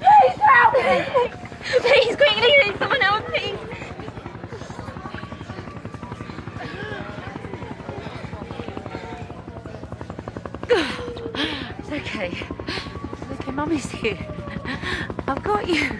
Please help me! Please, quickly, someone help me! It's okay. It's okay, Mummy's here. I've got you.